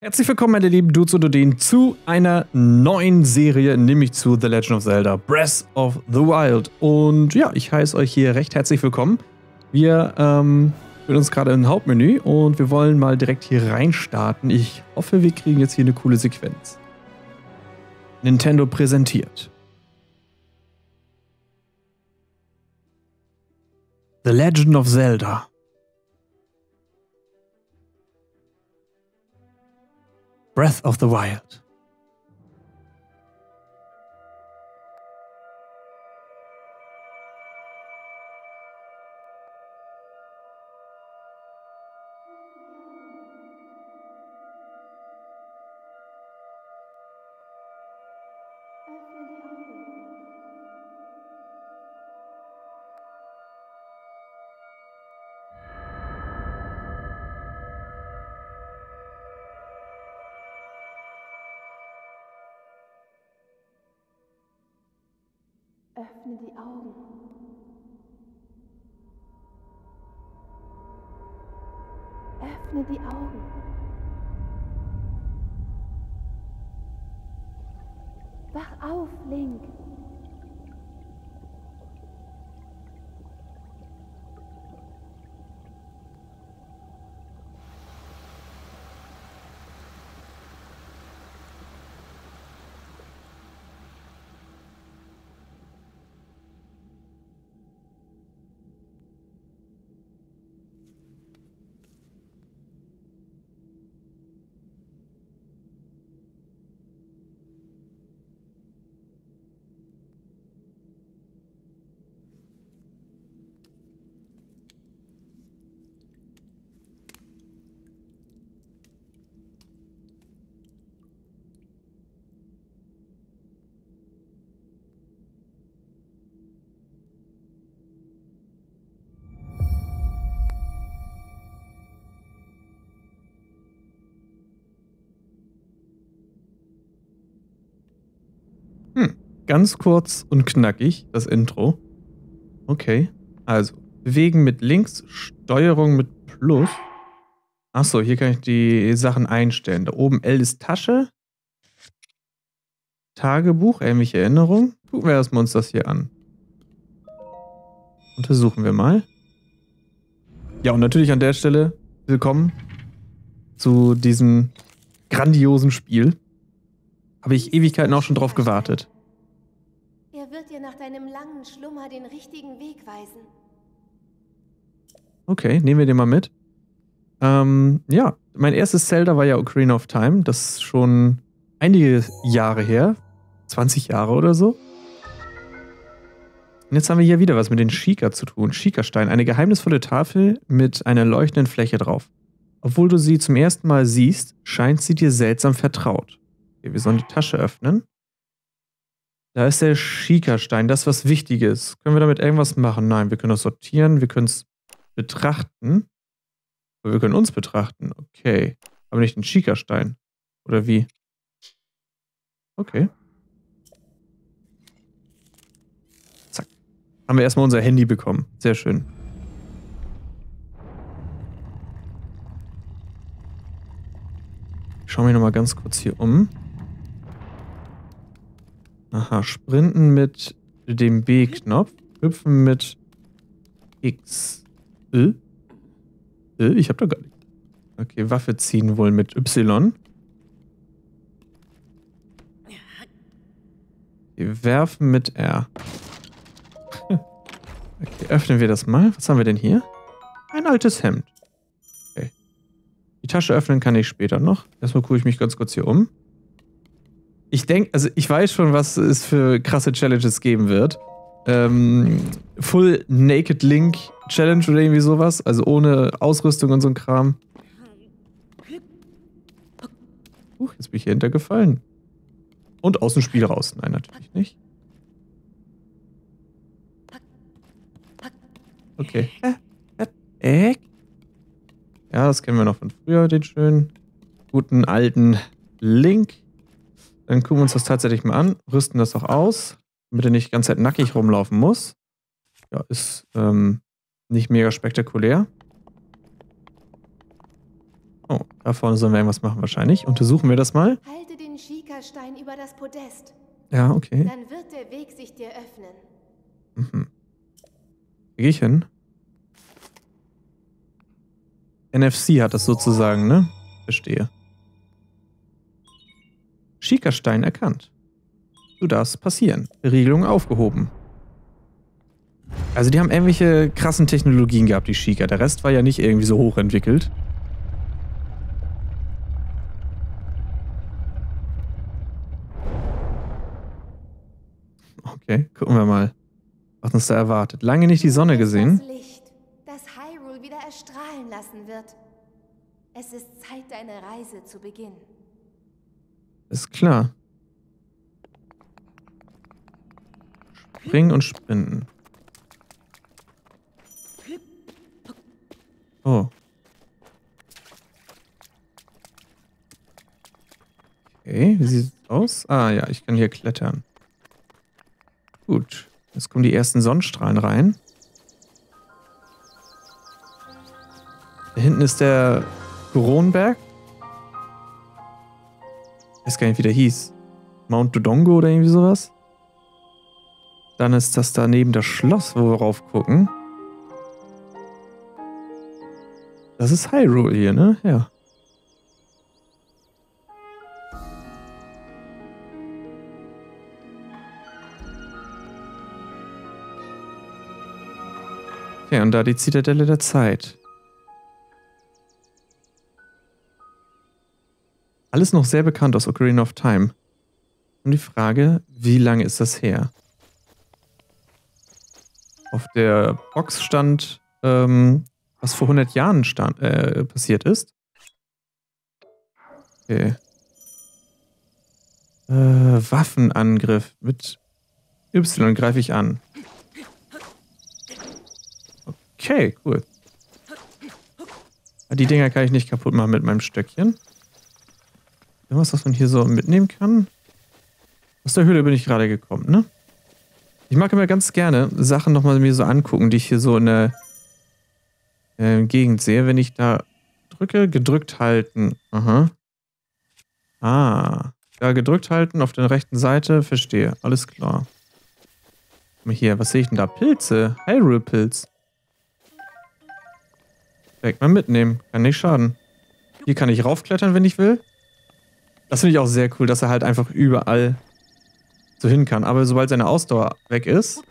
Herzlich willkommen, meine lieben Dudes und Dudin, zu einer neuen Serie, nämlich zu The Legend of Zelda Breath of the Wild. Und ja, ich heiße euch hier recht herzlich willkommen. Wir ähm, sind uns gerade im Hauptmenü und wir wollen mal direkt hier reinstarten. Ich hoffe, wir kriegen jetzt hier eine coole Sequenz. Nintendo präsentiert. The Legend of Zelda. Breath of the Wild. Öffne die Augen. Öffne die Augen. Wach auf, Link. Ganz kurz und knackig, das Intro. Okay. Also, bewegen mit links, Steuerung mit Plus. Achso, hier kann ich die Sachen einstellen. Da oben L ist Tasche. Tagebuch, ähnliche Erinnerung. Gucken wir erstmal uns das hier an. Untersuchen wir mal. Ja, und natürlich an der Stelle willkommen zu diesem grandiosen Spiel. Habe ich Ewigkeiten auch schon drauf gewartet. Wird dir nach deinem langen Schlummer den richtigen Weg weisen. Okay, nehmen wir den mal mit. Ähm, ja, mein erstes Zelda war ja Ocarina of Time. Das ist schon einige Jahre her. 20 Jahre oder so. Und jetzt haben wir hier wieder was mit den Shika zu tun. Shika-Stein, eine geheimnisvolle Tafel mit einer leuchtenden Fläche drauf. Obwohl du sie zum ersten Mal siehst, scheint sie dir seltsam vertraut. Okay, wir sollen die Tasche öffnen. Da ist der Schika-Stein, das ist was Wichtiges. Können wir damit irgendwas machen? Nein, wir können das sortieren, wir können es betrachten. Aber wir können uns betrachten. Okay. Aber nicht den Schika-Stein. Oder wie? Okay. Zack. Haben wir erstmal unser Handy bekommen. Sehr schön. Ich schaue mich nochmal ganz kurz hier um. Aha, sprinten mit dem B-Knopf, hüpfen mit X. Ö? Ö? Ich hab da gar nicht. Okay, Waffe ziehen wohl mit Y. Okay, werfen mit R. Okay, öffnen wir das mal. Was haben wir denn hier? Ein altes Hemd. Okay. Die Tasche öffnen kann ich später noch. Erstmal gucke ich mich ganz kurz hier um. Ich denke, also ich weiß schon, was es für krasse Challenges geben wird. Ähm, Full Naked Link Challenge oder irgendwie sowas. Also ohne Ausrüstung und so ein Kram. Huch, jetzt bin ich hier hintergefallen. Und aus dem Spiel raus. Nein, natürlich nicht. Okay. Äh? Ja, das kennen wir noch von früher, den schönen guten alten Link. Dann gucken wir uns das tatsächlich mal an, rüsten das auch aus, damit er nicht die ganze Zeit nackig rumlaufen muss. Ja, ist ähm, nicht mega spektakulär. Oh, Da vorne sollen wir irgendwas machen wahrscheinlich. Untersuchen wir das mal. Halte den Schiekerstein über das Podest. Ja, okay. Dann wird der Weg sich dir öffnen. Mhm. Wie gehe ich hin? NFC hat das sozusagen, ne? Verstehe. Schiekerstein erkannt. Du darfst passieren. Regelung aufgehoben. Also die haben irgendwelche krassen Technologien gehabt, die Schieker. Der Rest war ja nicht irgendwie so hochentwickelt. Okay, gucken wir mal, was uns da erwartet. Lange nicht die Sonne gesehen. Das Licht, das Hyrule wieder erstrahlen lassen wird. Es ist Zeit, deine Reise zu beginnen. Ist klar. Springen und sprinten. Oh. Okay, wie sieht es aus? Ah ja, ich kann hier klettern. Gut. Jetzt kommen die ersten Sonnenstrahlen rein. Da hinten ist der Goronberg. Weiß gar nicht, wie der hieß. Mount Dodongo oder irgendwie sowas. Dann ist das daneben das Schloss, wo wir rauf gucken. Das ist Hyrule hier, ne? Ja. Okay, und da die Zitadelle der Zeit. Alles noch sehr bekannt aus Ocarina of Time. Und die Frage, wie lange ist das her? Auf der Box stand, ähm, was vor 100 Jahren stand, äh, passiert ist. Okay. Äh, Waffenangriff. Mit Y greife ich an. Okay, cool. Die Dinger kann ich nicht kaputt machen mit meinem Stöckchen. Irgendwas, was man hier so mitnehmen kann? Aus der Höhle bin ich gerade gekommen, ne? Ich mag immer ganz gerne Sachen nochmal mir so angucken, die ich hier so in der äh, Gegend sehe. Wenn ich da drücke, gedrückt halten. Aha. Ah. Ja, gedrückt halten auf der rechten Seite. Verstehe. Alles klar. Mal hier, was sehe ich denn da? Pilze. Hyrule-Pilz. Direkt mal mitnehmen. Kann nicht schaden. Hier kann ich raufklettern, wenn ich will. Das finde ich auch sehr cool, dass er halt einfach überall so hin kann. Aber sobald seine Ausdauer weg ist.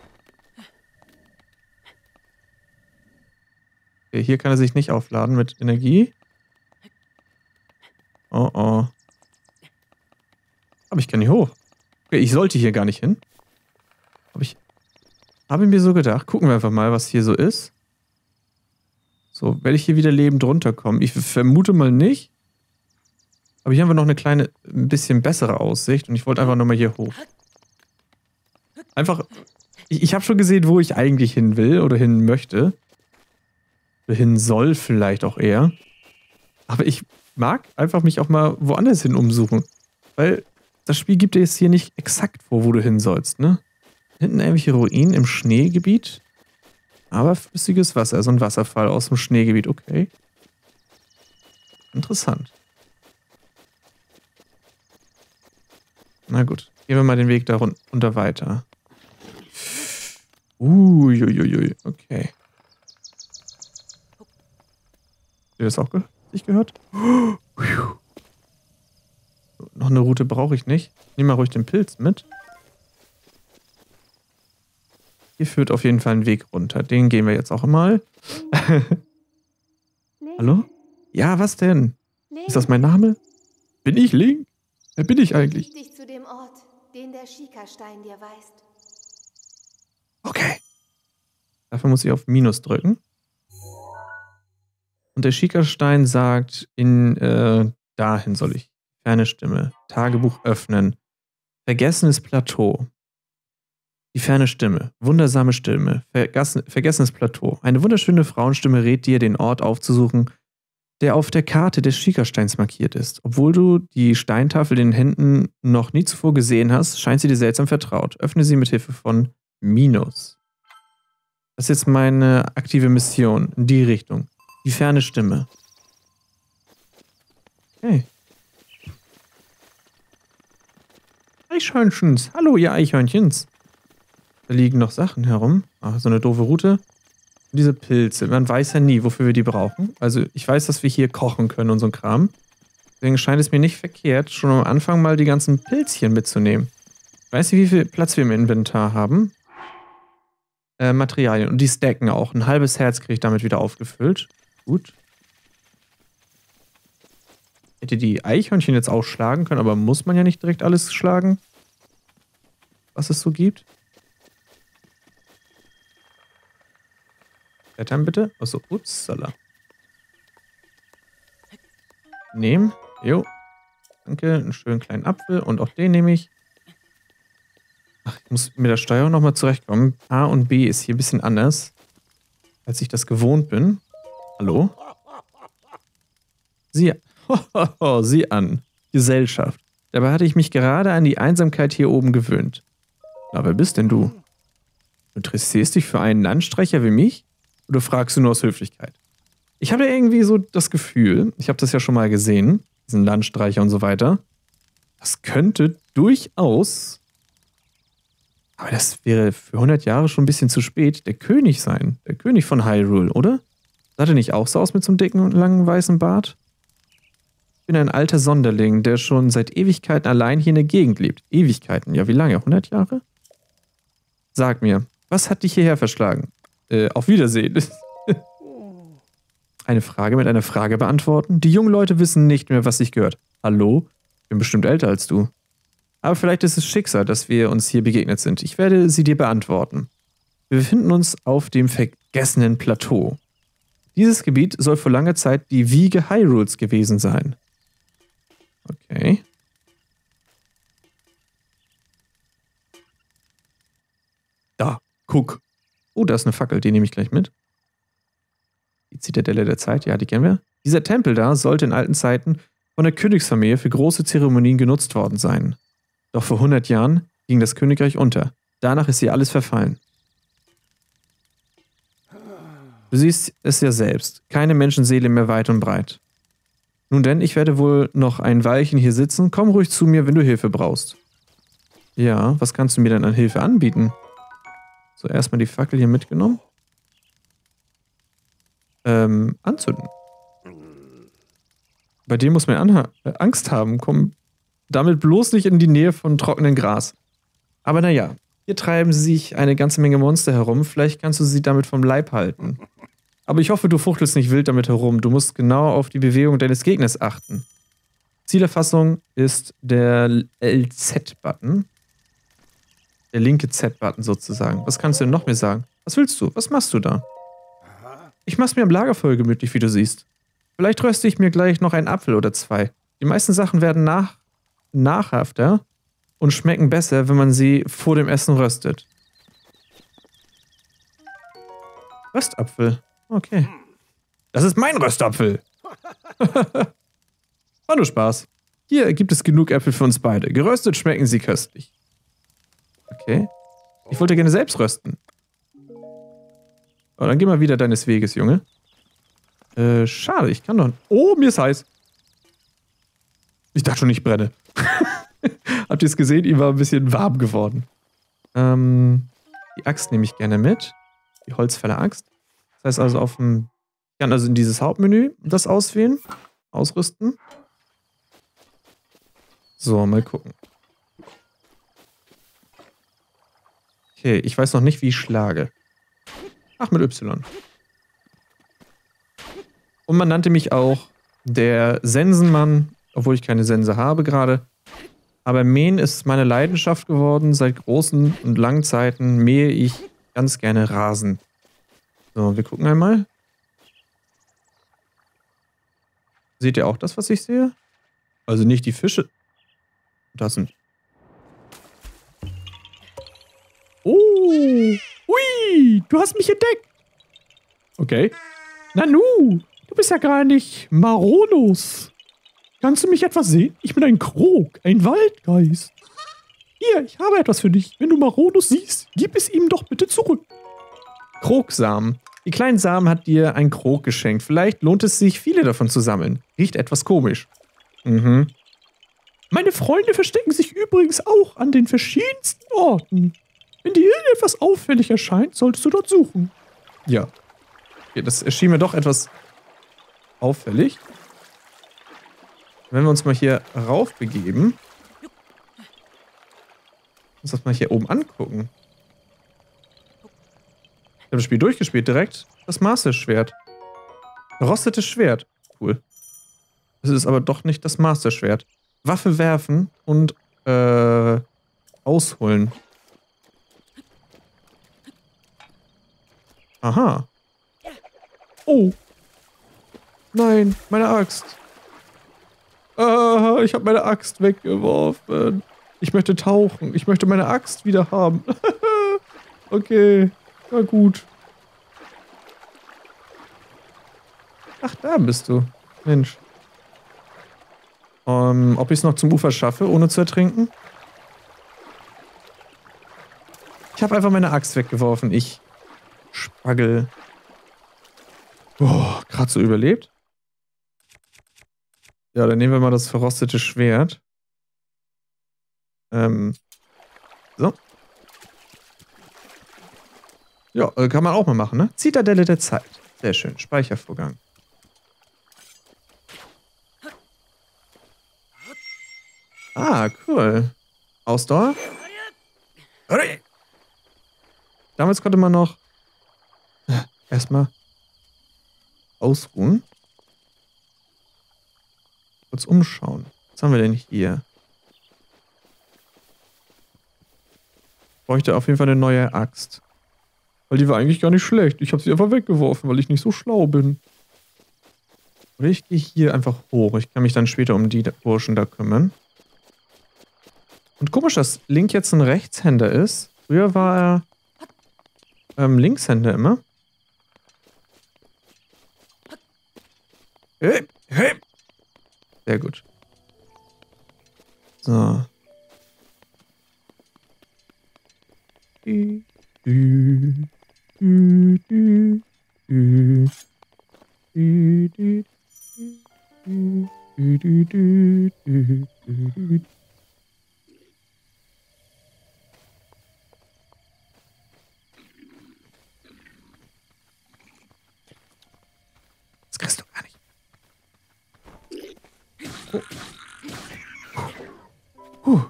Okay, hier kann er sich nicht aufladen mit Energie. Oh oh. Aber ich kann nicht hoch. Okay, ich sollte hier gar nicht hin. Aber ich habe mir so gedacht. Gucken wir einfach mal, was hier so ist. So, werde ich hier wieder lebend runterkommen? Ich vermute mal nicht. Aber hier haben wir noch eine kleine, ein bisschen bessere Aussicht. Und ich wollte einfach nochmal hier hoch. Einfach, ich, ich habe schon gesehen, wo ich eigentlich hin will oder hin möchte. Oder hin soll vielleicht auch eher. Aber ich mag einfach mich auch mal woanders hin umsuchen. Weil das Spiel gibt dir jetzt hier nicht exakt vor, wo du hin sollst, ne? Hinten irgendwelche Ruinen im Schneegebiet. Aber flüssiges Wasser, so ein Wasserfall aus dem Schneegebiet, okay. Interessant. Na gut, gehen wir mal den Weg da runter weiter. Uiuiui, okay. Habt ihr das auch ge nicht gehört? Noch eine Route brauche ich nicht. Nimm mal ruhig den Pilz mit. Hier führt auf jeden Fall ein Weg runter. Den gehen wir jetzt auch mal. Hallo? Ja, was denn? Ist das mein Name? Bin ich Link? Wer bin ich eigentlich? dich zu dem Ort, den der Schikastein dir weist. Okay. Dafür muss ich auf Minus drücken. Und der Schikastein sagt, in äh, dahin soll ich. Ferne Stimme. Tagebuch öffnen. Vergessenes Plateau. Die ferne Stimme. Wundersame Stimme. Vergessen, vergessenes Plateau. Eine wunderschöne Frauenstimme rät dir, den Ort aufzusuchen, der auf der Karte des Schikasteins markiert ist. Obwohl du die Steintafel in den Händen noch nie zuvor gesehen hast, scheint sie dir seltsam vertraut. Öffne sie mit Hilfe von Minus. Das ist jetzt meine aktive Mission in die Richtung. Die ferne Stimme. Okay. Eichhörnchens. Hallo, ihr Eichhörnchens. Da liegen noch Sachen herum. Ach, so eine doofe Route. Diese Pilze. Man weiß ja nie, wofür wir die brauchen. Also ich weiß, dass wir hier kochen können und so ein Kram. Deswegen scheint es mir nicht verkehrt, schon am Anfang mal die ganzen Pilzchen mitzunehmen. Weißt du, wie viel Platz wir im Inventar haben? Äh, Materialien. Und die stacken auch. Ein halbes Herz kriege ich damit wieder aufgefüllt. Gut. Hätte die Eichhörnchen jetzt auch schlagen können, aber muss man ja nicht direkt alles schlagen, was es so gibt. Klettern bitte. Achso, upsala. Nehmen. Jo. Danke. Einen schönen kleinen Apfel. Und auch den nehme ich. Ach, ich muss mit der Steuerung nochmal zurechtkommen. A und B ist hier ein bisschen anders, als ich das gewohnt bin. Hallo? Sie, sieh an. Gesellschaft. Dabei hatte ich mich gerade an die Einsamkeit hier oben gewöhnt. Na, wer bist denn du? Du interessierst dich für einen Landstreicher wie mich? Oder fragst du nur aus Höflichkeit? Ich habe irgendwie so das Gefühl, ich habe das ja schon mal gesehen, diesen Landstreicher und so weiter. Das könnte durchaus, aber das wäre für 100 Jahre schon ein bisschen zu spät, der König sein. Der König von Hyrule, oder? Sah der nicht auch so aus mit so einem dicken und langen weißen Bart? Ich bin ein alter Sonderling, der schon seit Ewigkeiten allein hier in der Gegend lebt. Ewigkeiten? Ja, wie lange? 100 Jahre? Sag mir, was hat dich hierher verschlagen? Äh, auf Wiedersehen. Eine Frage mit einer Frage beantworten? Die jungen Leute wissen nicht mehr, was sich gehört. Hallo? Ich bin bestimmt älter als du. Aber vielleicht ist es Schicksal, dass wir uns hier begegnet sind. Ich werde sie dir beantworten. Wir befinden uns auf dem vergessenen Plateau. Dieses Gebiet soll vor langer Zeit die Wiege Hyrules gewesen sein. Okay. Da, guck. Oh, da ist eine Fackel, die nehme ich gleich mit. Die Zitadelle der Zeit, ja, die kennen wir. Dieser Tempel da sollte in alten Zeiten von der Königsfamilie für große Zeremonien genutzt worden sein. Doch vor 100 Jahren ging das Königreich unter. Danach ist hier alles verfallen. Du siehst es ja selbst. Keine Menschenseele mehr weit und breit. Nun denn, ich werde wohl noch ein Weilchen hier sitzen. Komm ruhig zu mir, wenn du Hilfe brauchst. Ja, was kannst du mir denn an Hilfe anbieten? So, erstmal die Fackel hier mitgenommen. Ähm, anzünden. Bei dem muss man äh, Angst haben. Komm damit bloß nicht in die Nähe von trockenem Gras. Aber naja, hier treiben sich eine ganze Menge Monster herum. Vielleicht kannst du sie damit vom Leib halten. Aber ich hoffe, du fuchtelst nicht wild damit herum. Du musst genau auf die Bewegung deines Gegners achten. Zielerfassung ist der LZ-Button. Der linke Z-Button sozusagen. Was kannst du denn noch mehr sagen? Was willst du? Was machst du da? Ich mach's mir am Lagerfeuer gemütlich, wie du siehst. Vielleicht röste ich mir gleich noch einen Apfel oder zwei. Die meisten Sachen werden nach nachhafter und schmecken besser, wenn man sie vor dem Essen röstet. Röstapfel. Okay. Das ist mein Röstapfel. War nur Spaß. Hier gibt es genug Äpfel für uns beide. Geröstet schmecken sie köstlich. Okay. Ich wollte gerne selbst rösten. Oh, dann geh mal wieder deines Weges, Junge. Äh, schade, ich kann doch... Oh, mir ist heiß. Ich dachte schon, ich brenne. Habt ihr es gesehen? Ihm war ein bisschen warm geworden. Ähm, die Axt nehme ich gerne mit. Die Holzfäller-Axt. Das heißt also auf dem... Ich kann also in dieses Hauptmenü das auswählen. Ausrüsten. So, mal gucken. Okay, ich weiß noch nicht, wie ich schlage. Ach, mit Y. Und man nannte mich auch der Sensenmann, obwohl ich keine Sense habe gerade. Aber Mähen ist meine Leidenschaft geworden. Seit großen und langen Zeiten mähe ich ganz gerne Rasen. So, wir gucken einmal. Seht ihr auch das, was ich sehe? Also nicht die Fische. Das sind. Oh! Ui! Du hast mich entdeckt! Okay. Nanu! Du bist ja gar nicht Maronus. Kannst du mich etwas sehen? Ich bin ein Krog, ein Waldgeist. Hier, ich habe etwas für dich. Wenn du Maronus siehst, gib es ihm doch bitte zurück. Krogsamen. Die kleinen Samen hat dir ein Krog geschenkt. Vielleicht lohnt es sich, viele davon zu sammeln. Riecht etwas komisch. Mhm. Meine Freunde verstecken sich übrigens auch an den verschiedensten Orten. Wenn dir irgendetwas auffällig erscheint, solltest du dort suchen. Ja. Okay, das erschien mir doch etwas auffällig. Wenn wir uns mal hier rauf begeben, uns das mal hier oben angucken. Ich habe das Spiel durchgespielt direkt. Das Master-Schwert. Rostetes Schwert. Cool. Es ist aber doch nicht das Master-Schwert. Waffe werfen und äh, ausholen. Aha. Oh. Nein, meine Axt. Ah, ich habe meine Axt weggeworfen. Ich möchte tauchen. Ich möchte meine Axt wieder haben. okay. Na gut. Ach, da bist du. Mensch. Um, ähm, ob ich es noch zum Ufer schaffe, ohne zu ertrinken? Ich habe einfach meine Axt weggeworfen. Ich Spagel. Boah, gerade so überlebt. Ja, dann nehmen wir mal das verrostete Schwert. Ähm. So. Ja, äh, kann man auch mal machen, ne? Zitadelle der Zeit. Sehr schön. Speichervorgang. Ah, cool. Ausdauer. Damals konnte man noch erstmal ausruhen. Kurz umschauen. Was haben wir denn hier? Bräuchte auf jeden Fall eine neue Axt. Weil die war eigentlich gar nicht schlecht. Ich habe sie einfach weggeworfen, weil ich nicht so schlau bin. Oder ich gehe hier einfach hoch. Ich kann mich dann später um die Burschen da kümmern. Und komisch, dass Link jetzt ein Rechtshänder ist. Früher war er ähm, Linkshänder immer. Hey, hey. Sehr gut. So. Puh.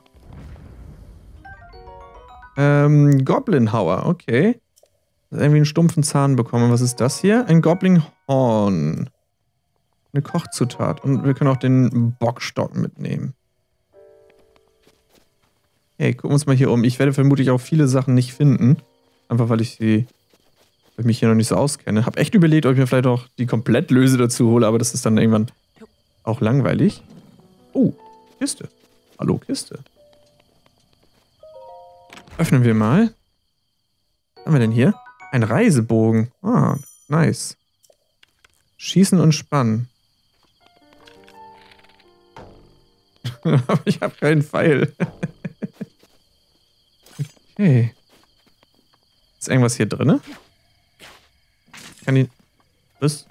Ähm, Goblinhauer, okay. Irgendwie einen stumpfen Zahn bekommen. Was ist das hier? Ein Goblinhorn. Eine Kochzutat. Und wir können auch den Bockstock mitnehmen. Hey, gucken wir uns mal hier um. Ich werde vermutlich auch viele Sachen nicht finden. Einfach weil ich sie weil ich mich hier noch nicht so auskenne. Hab echt überlegt, ob ich mir vielleicht auch die Komplettlöse dazu hole, aber das ist dann irgendwann auch langweilig. Oh, Kiste. Hallo, Kiste. Öffnen wir mal. Was haben wir denn hier? Ein Reisebogen. Ah, nice. Schießen und spannen. Aber ich habe keinen Pfeil. okay. Ist irgendwas hier drin? Kann ich... Was?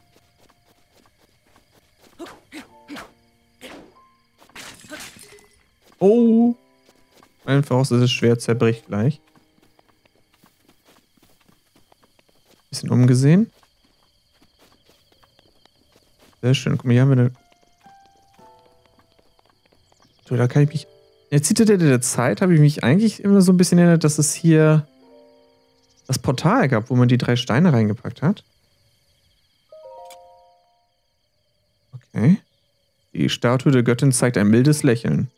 Oh! Mein verrostetes Schwert zerbricht gleich. Bisschen umgesehen. Sehr schön. Guck mal, hier haben wir eine. So, da kann ich mich. Jetzt der der Zeit, habe ich mich eigentlich immer so ein bisschen erinnert, dass es hier das Portal gab, wo man die drei Steine reingepackt hat. Okay. Die Statue der Göttin zeigt ein mildes Lächeln.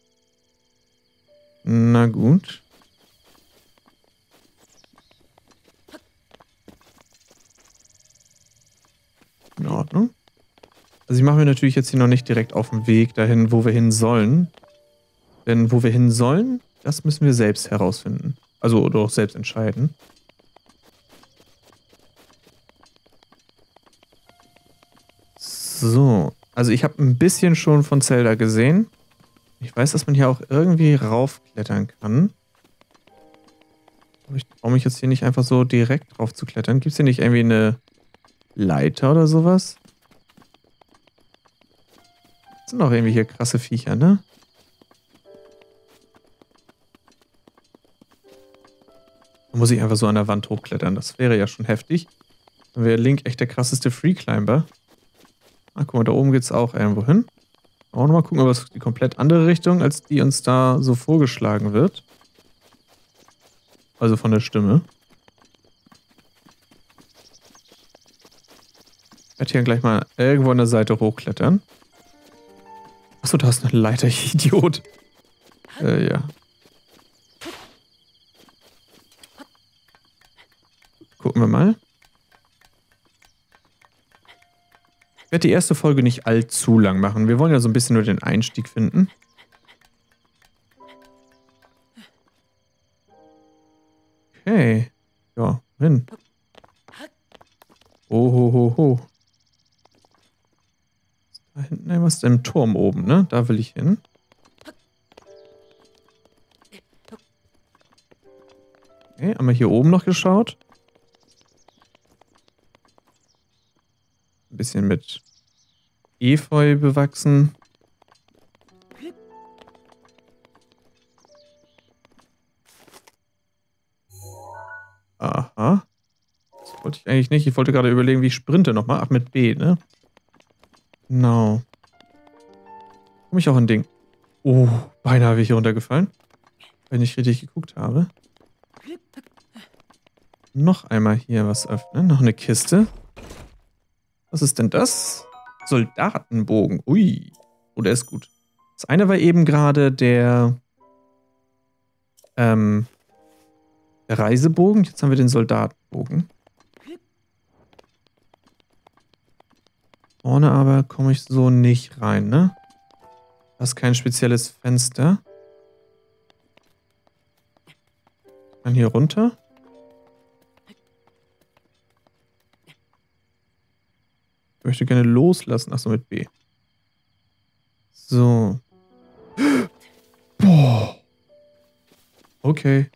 Na gut. In Ordnung. Also ich mache mir natürlich jetzt hier noch nicht direkt auf den Weg dahin, wo wir hin sollen. Denn wo wir hin sollen, das müssen wir selbst herausfinden. Also oder auch selbst entscheiden. So. Also ich habe ein bisschen schon von Zelda gesehen. Ich weiß, dass man hier auch irgendwie raufklettern kann. Aber ich traue mich jetzt hier nicht einfach so direkt drauf zu klettern. Gibt es hier nicht irgendwie eine Leiter oder sowas? Das sind doch irgendwie hier krasse Viecher, ne? Da muss ich einfach so an der Wand hochklettern. Das wäre ja schon heftig. Dann wäre Link echt der krasseste Freeclimber. Ah, guck mal, da oben geht es auch irgendwo hin. Auch nochmal gucken, ob es die komplett andere Richtung, als die uns da so vorgeschlagen wird. Also von der Stimme. Ich werde hier gleich mal irgendwo an der Seite hochklettern. Achso, da ist eine Leiter, ich Idiot. Äh, ja. Gucken wir mal. Ich werde die erste Folge nicht allzu lang machen. Wir wollen ja so ein bisschen nur den Einstieg finden. Okay. Ja, hin. Oh, ho, ho. Da hinten irgendwas im Turm oben, ne? Da will ich hin. Okay, haben wir hier oben noch geschaut? Bisschen mit Efeu bewachsen. Aha. Das wollte ich eigentlich nicht. Ich wollte gerade überlegen, wie ich sprinte nochmal. Ach, mit B, ne? Genau. Komme ich auch ein Ding. Oh, beinahe wäre ich hier runtergefallen. Wenn ich richtig geguckt habe. Noch einmal hier was öffnen. Noch eine Kiste. Was ist denn das? Soldatenbogen. Ui. Oh, der ist gut. Das eine war eben gerade der, ähm, der Reisebogen. Jetzt haben wir den Soldatenbogen. Vorne aber komme ich so nicht rein, ne? Das ist kein spezielles Fenster. Kann hier runter. Möchte gerne loslassen. Achso, mit B. So. Boah. Okay.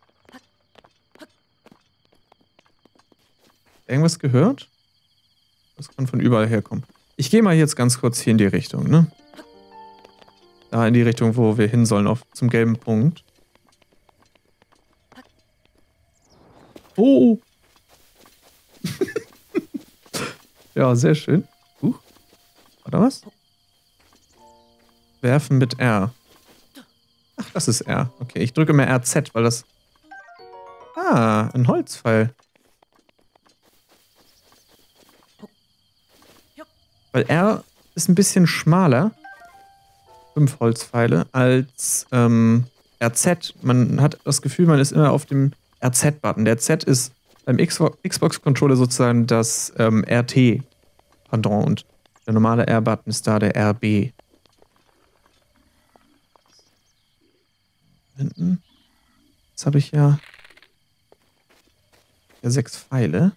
Irgendwas gehört? Das kann von überall herkommen. Ich gehe mal jetzt ganz kurz hier in die Richtung, ne? Da in die Richtung, wo wir hin sollen, auf, zum gelben Punkt. Oh! ja, sehr schön. Uh. Oder was? Werfen mit R. Ach, das ist R. Okay, ich drücke mal RZ, weil das... Ah, ein Holzpfeil. Weil R ist ein bisschen schmaler, fünf Holzpfeile, als ähm, RZ. Man hat das Gefühl, man ist immer auf dem RZ-Button. Der Z ist beim Xbox-Controller sozusagen das ähm, RT-Pendant und der normale R-Button ist da der RB. Hinten. Jetzt habe ich ja, ja sechs Pfeile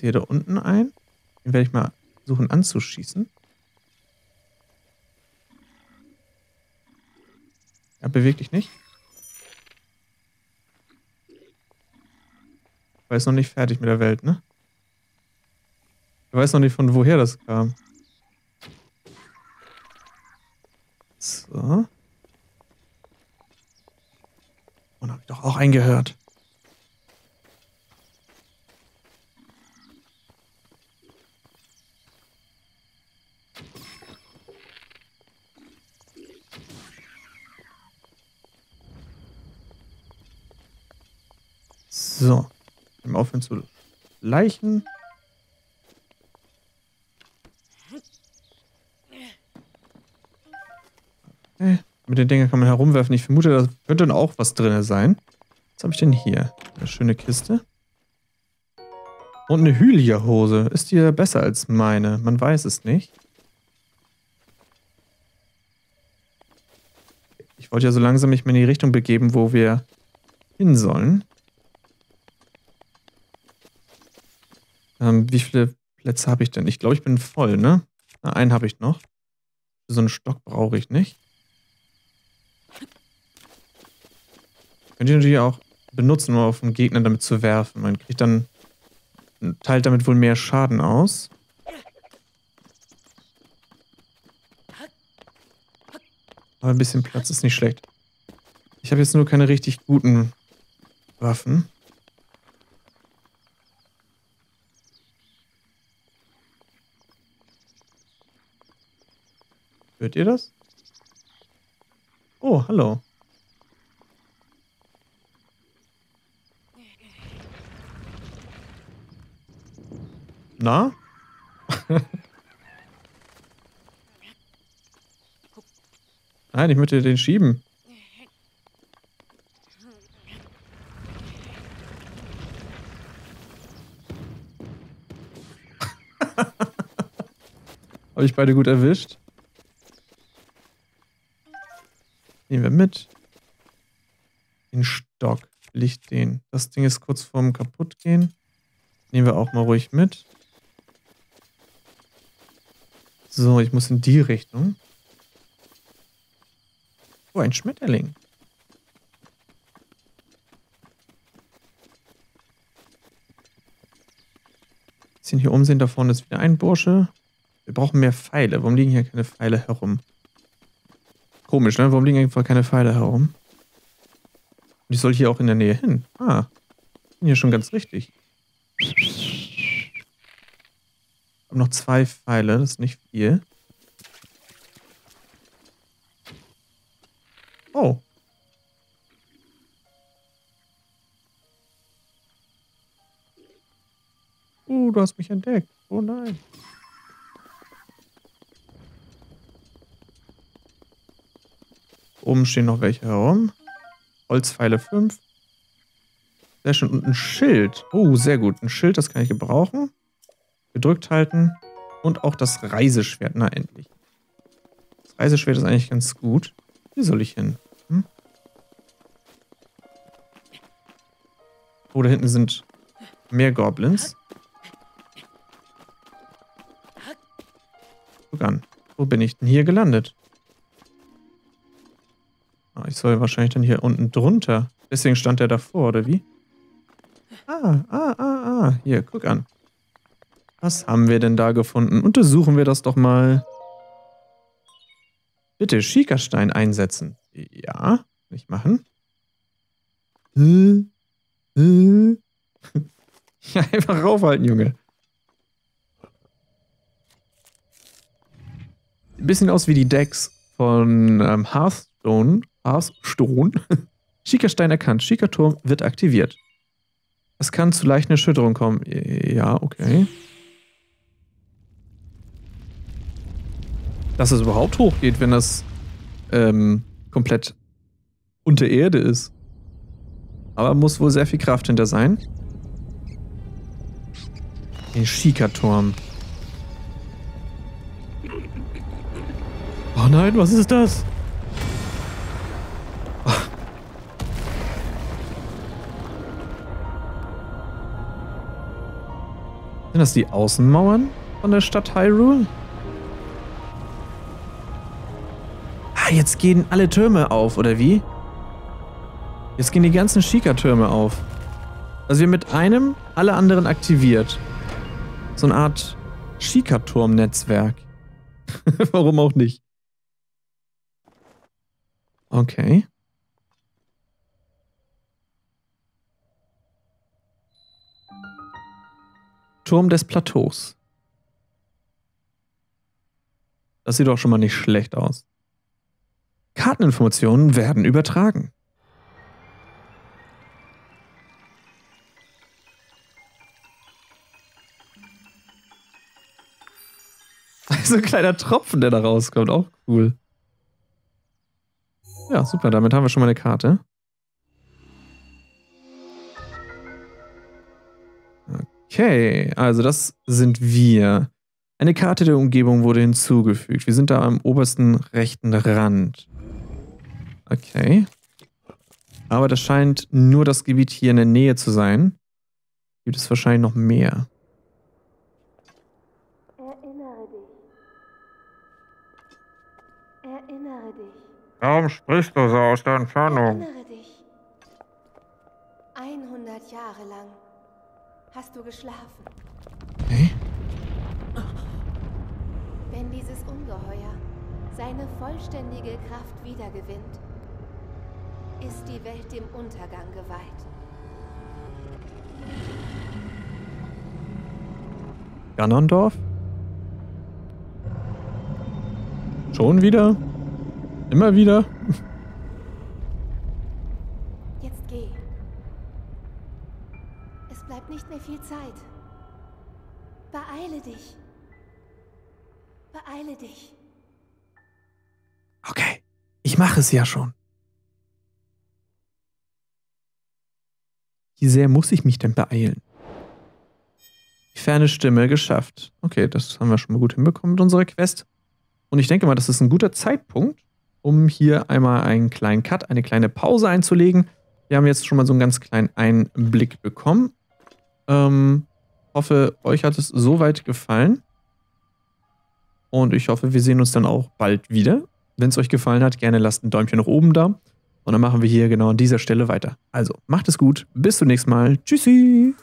hier da unten ein. Den werde ich mal versuchen anzuschießen. Ja, beweg dich nicht. Ich weiß noch nicht fertig mit der Welt, ne? Ich weiß noch nicht, von woher das kam. So. Und habe ich doch auch eingehört. So. Aufhören zu Leichen. Okay. Mit den Dingen kann man herumwerfen. Ich vermute, da könnte dann auch was drin sein. Was habe ich denn hier? Eine schöne Kiste. Und eine Hylia-Hose. Ist die besser als meine? Man weiß es nicht. Ich wollte ja so langsam mich mal in die Richtung begeben, wo wir hin sollen. Ähm, wie viele Plätze habe ich denn? Ich glaube, ich bin voll, ne? Na, einen habe ich noch. So einen Stock brauche ich nicht. Könnt ihr natürlich auch benutzen, um auf den Gegner damit zu werfen. Man kriegt dann, teilt damit wohl mehr Schaden aus. Aber ein bisschen Platz ist nicht schlecht. Ich habe jetzt nur keine richtig guten Waffen. Hört ihr das? Oh, hallo. Na? Nein, ich möchte den schieben. Habe ich beide gut erwischt? Nehmen wir mit. Den Stock. Licht den. Das Ding ist kurz vorm kaputtgehen. Nehmen wir auch mal ruhig mit. So, ich muss in die Richtung. Oh, ein Schmetterling. Bisschen hier umsehen, da vorne ist wieder ein Bursche. Wir brauchen mehr Pfeile. Warum liegen hier keine Pfeile herum? Komisch, ne? Warum liegen einfach keine Pfeile herum? Und ich soll hier auch in der Nähe hin. Ah, bin hier schon ganz richtig. Ich noch zwei Pfeile, das ist nicht viel. Oh. Uh, du hast mich entdeckt. Oh nein. Oben stehen noch welche herum. Holzpfeile 5. Sehr schön. Und ein Schild. Oh, sehr gut. Ein Schild, das kann ich gebrauchen. Gedrückt halten. Und auch das Reiseschwert. Na, endlich. Das Reiseschwert ist eigentlich ganz gut. Hier soll ich hin. Hm? Oh, da hinten sind mehr Goblins. Guck an. Wo bin ich denn hier gelandet? Ah, ich soll wahrscheinlich dann hier unten drunter. Deswegen stand er davor, oder wie? Ah, ah, ah, ah. Hier, guck an. Was haben wir denn da gefunden? Untersuchen wir das doch mal. Bitte Schikastein einsetzen. Ja, nicht machen. Äh, äh. ja, einfach raufhalten, Junge. Bisschen aus wie die Decks von ähm, Hearthstone. Hearthstone. Schikastein erkannt. Schikaturm wird aktiviert. Es kann zu leichten Erschütterungen kommen. Ja, okay. Dass es überhaupt hochgeht, wenn das ähm, komplett unter Erde ist. Aber muss wohl sehr viel Kraft hinter sein. Den Schikaturm. Oh nein, was ist das? Sind das die Außenmauern von der Stadt Hyrule? Ah, jetzt gehen alle Türme auf, oder wie? Jetzt gehen die ganzen Shika-Türme auf. Also wir mit einem alle anderen aktiviert. So eine Art Shika-Turm-Netzwerk. Warum auch nicht? Okay. Turm des Plateaus. Das sieht doch schon mal nicht schlecht aus. Karteninformationen werden übertragen. So ein kleiner Tropfen, der da rauskommt. Auch cool. Ja, super. Damit haben wir schon mal eine Karte. Okay, also das sind wir. Eine Karte der Umgebung wurde hinzugefügt. Wir sind da am obersten rechten Rand. Okay. Aber das scheint nur das Gebiet hier in der Nähe zu sein. Gibt es wahrscheinlich noch mehr. Erinnere dich. Erinnere dich. Warum sprichst du so aus der Entfernung? Erinnere dich. 100 Jahre lang hast du geschlafen. Okay. Wenn dieses Ungeheuer seine vollständige Kraft wiedergewinnt, ist die Welt dem Untergang geweiht. Ganondorf? Schon wieder? Immer wieder? Jetzt geh. Es bleibt nicht mehr viel Zeit. Beeile dich. Beeile dich. Okay, ich mache es ja schon. Wie sehr muss ich mich denn beeilen? Die ferne Stimme geschafft. Okay, das haben wir schon mal gut hinbekommen mit unserer Quest. Und ich denke mal, das ist ein guter Zeitpunkt, um hier einmal einen kleinen Cut, eine kleine Pause einzulegen. Wir haben jetzt schon mal so einen ganz kleinen Einblick bekommen. Ähm, hoffe, euch hat es soweit gefallen. Und ich hoffe, wir sehen uns dann auch bald wieder. Wenn es euch gefallen hat, gerne lasst ein Däumchen nach oben da. Und dann machen wir hier genau an dieser Stelle weiter. Also, macht es gut. Bis zum nächsten Mal. Tschüssi.